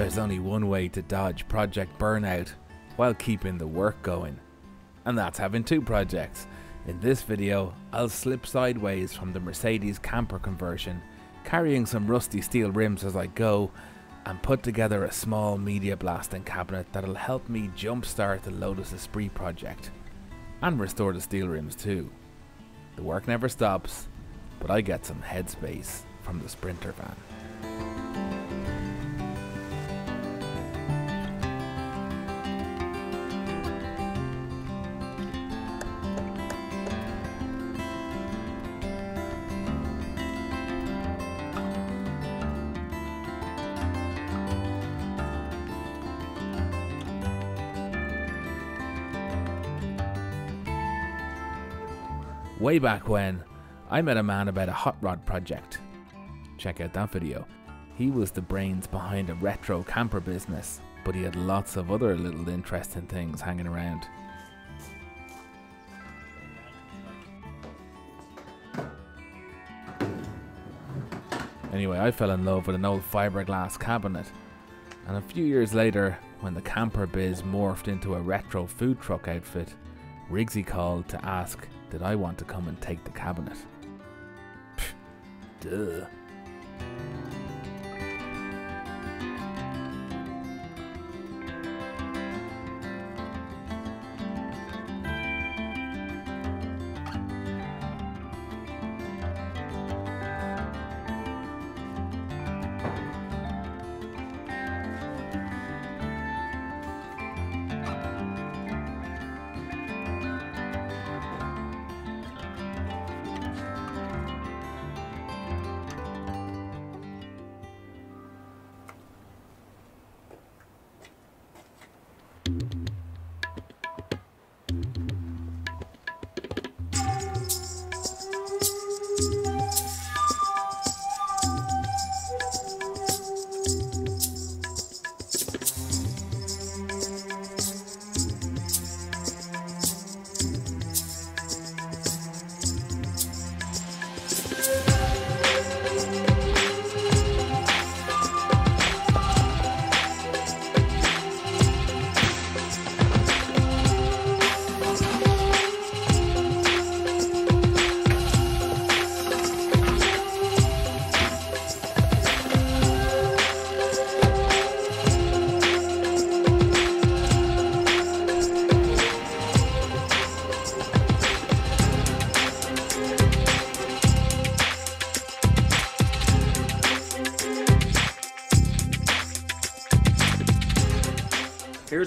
There's only one way to dodge project burnout while keeping the work going, and that's having two projects. In this video, I'll slip sideways from the Mercedes camper conversion, carrying some rusty steel rims as I go, and put together a small media blasting cabinet that'll help me jumpstart the Lotus Esprit project, and restore the steel rims too. The work never stops, but I get some headspace from the Sprinter van. Way back when, I met a man about a hot rod project. Check out that video. He was the brains behind a retro camper business, but he had lots of other little interesting things hanging around. Anyway, I fell in love with an old fiberglass cabinet, and a few years later, when the camper biz morphed into a retro food truck outfit, Riggsy called to ask did I want to come and take the cabinet. Pfft, duh.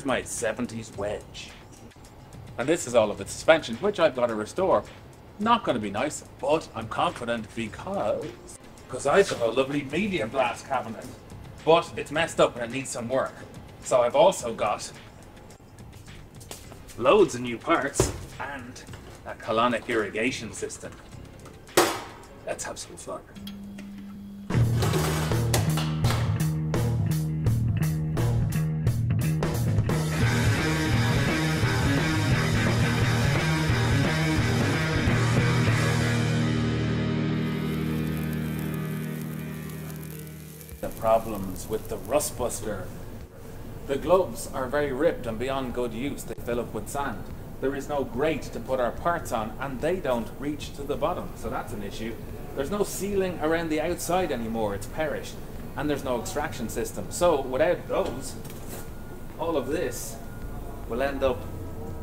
Here's my 70s wedge. And this is all of its suspension, which I've got to restore. Not going to be nice, but I'm confident because because I've got a lovely medium blast cabinet. But it's messed up and it needs some work. So I've also got loads of new parts and a colonic irrigation system. Let's have some fun. Problems with the rust buster. The gloves are very ripped and beyond good use. They fill up with sand. There is no grate to put our parts on and they don't reach to the bottom, so that's an issue. There's no sealing around the outside anymore, it's perished. And there's no extraction system. So without those, all of this will end up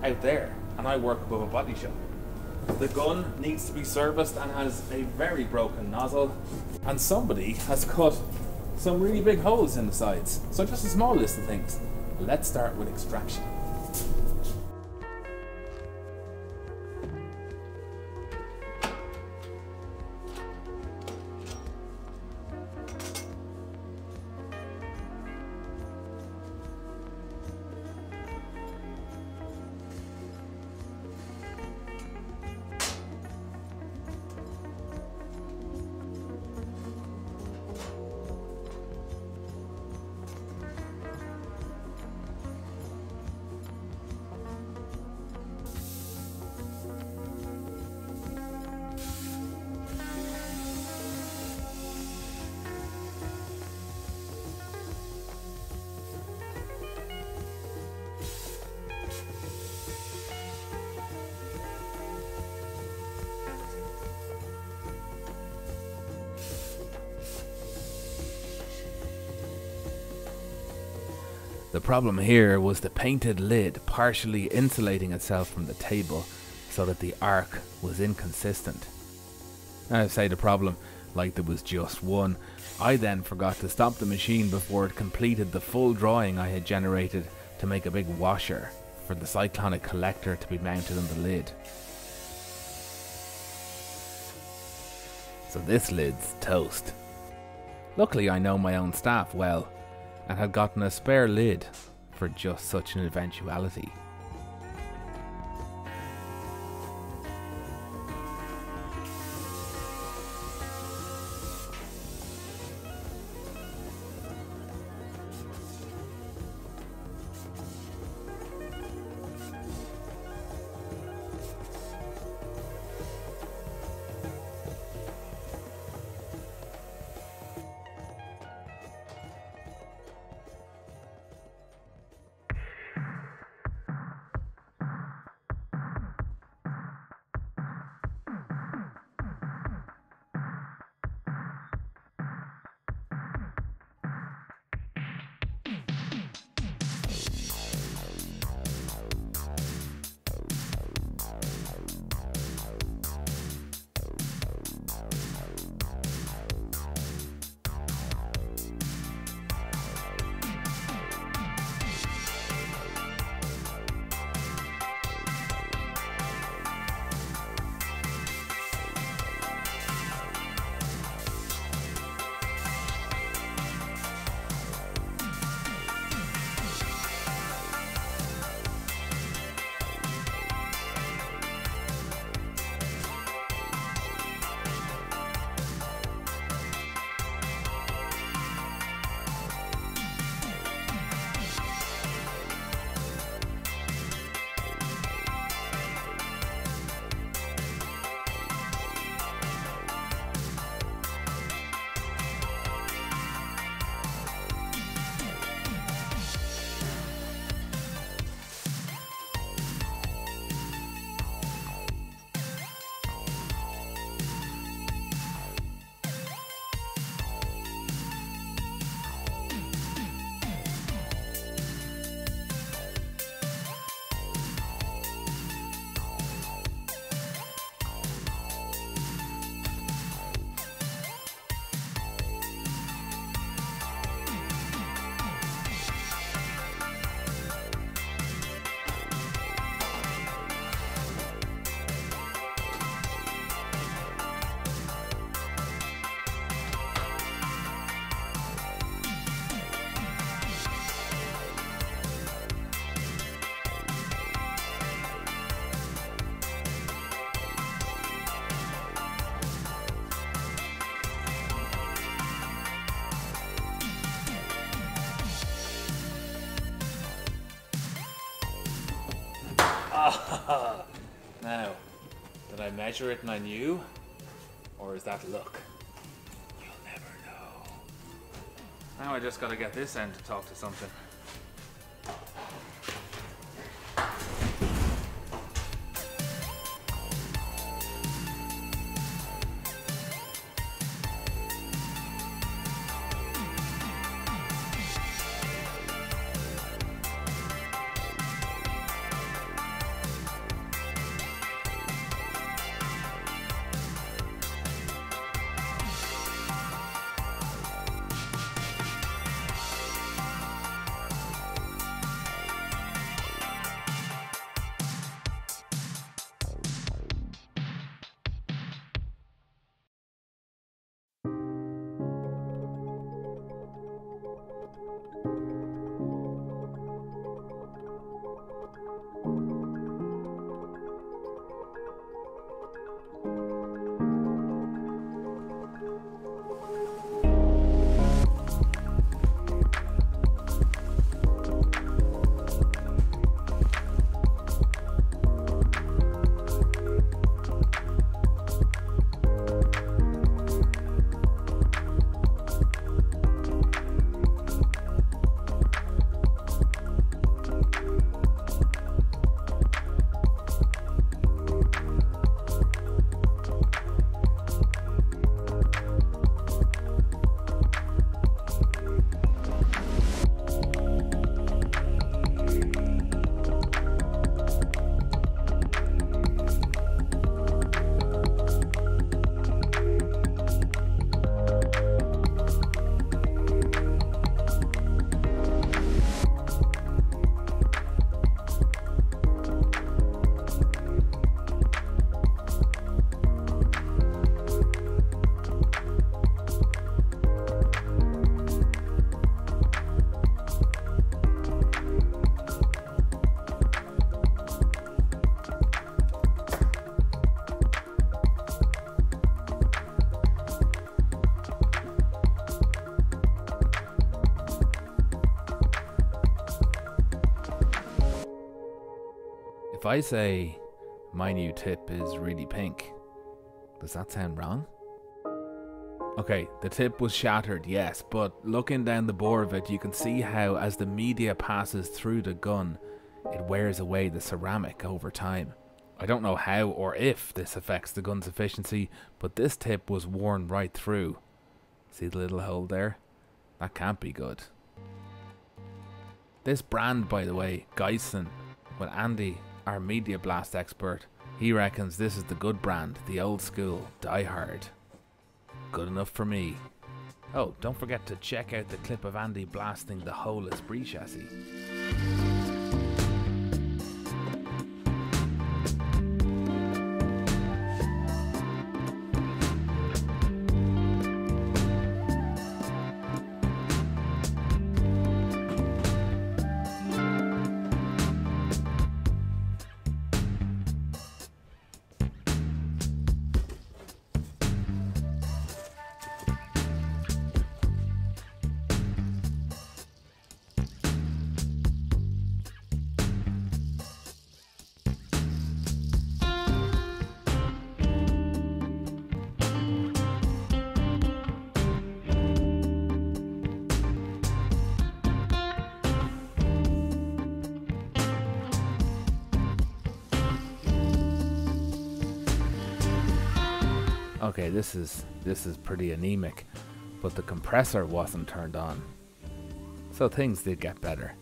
out there. And I work above a body shop. The gun needs to be serviced and has a very broken nozzle. And somebody has cut some really big holes in the sides. So just a small list of things. Let's start with extraction. The problem here was the painted lid partially insulating itself from the table so that the arc was inconsistent. I say the problem like there was just one. I then forgot to stop the machine before it completed the full drawing I had generated to make a big washer for the cyclonic collector to be mounted on the lid. So this lid's toast. Luckily I know my own staff well, and had gotten a spare lid for just such an eventuality. Now, did I measure it and I knew? Or is that luck? You'll never know. Now I just gotta get this end to talk to something. I say my new tip is really pink, does that sound wrong? Okay, the tip was shattered, yes, but looking down the bore of it, you can see how as the media passes through the gun, it wears away the ceramic over time. I don't know how or if this affects the gun's efficiency, but this tip was worn right through. See the little hole there? That can't be good. This brand, by the way, Guyson, with Andy, our Media Blast expert, he reckons this is the good brand, the old school, die hard. Good enough for me. Oh, don't forget to check out the clip of Andy blasting the whole Esprit chassis. Okay, this is this is pretty anemic, but the compressor wasn't turned on. So things did get better.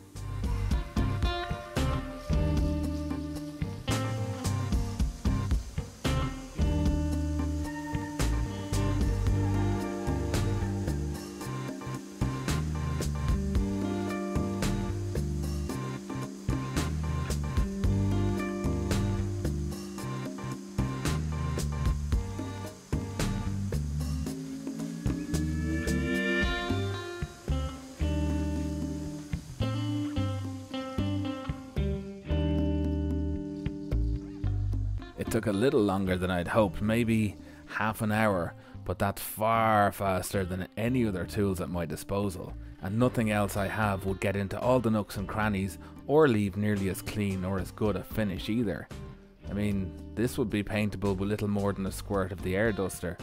Took a little longer than I'd hoped, maybe half an hour, but that's far faster than any other tools at my disposal, and nothing else I have would get into all the nooks and crannies or leave nearly as clean or as good a finish either. I mean, this would be paintable with little more than a squirt of the air duster.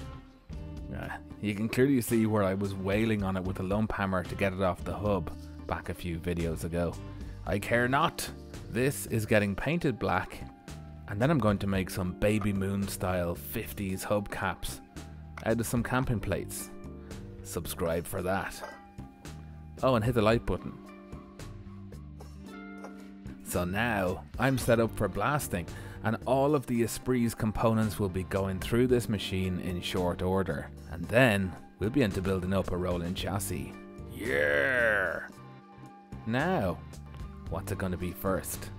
Uh, you can clearly see where I was wailing on it with a lump hammer to get it off the hub back a few videos ago. I care not. This is getting painted black and then I'm going to make some baby moon style 50s hubcaps out of some camping plates. Subscribe for that. Oh, and hit the like button. So now I'm set up for blasting, and all of the Esprit's components will be going through this machine in short order. And then we'll be into building up a rolling chassis. Yeah! Now, what's it going to be first?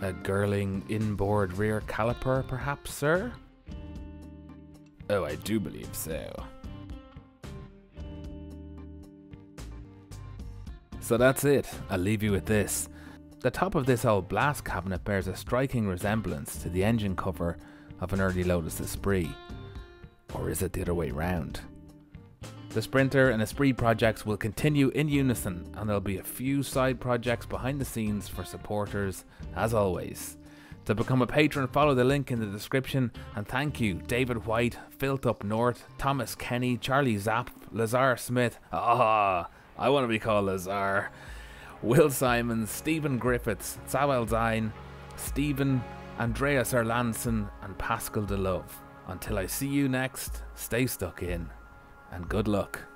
A Girling inboard rear caliper, perhaps, sir? Oh, I do believe so. So that's it. I'll leave you with this. The top of this old blast cabinet bears a striking resemblance to the engine cover of an early Lotus Esprit. Or is it the other way round? The Sprinter and Esprit projects will continue in unison, and there'll be a few side projects behind the scenes for supporters, as always. To become a patron, follow the link in the description, and thank you, David White, Filt Up North, Thomas Kenny, Charlie Zapp, Lazar Smith, ah, I want to be called Lazar, Will Simons, Stephen Griffiths, Sawel Zine, Stephen, Andreas Erlandson, and Pascal DeLove. Until I see you next, stay stuck in and good luck.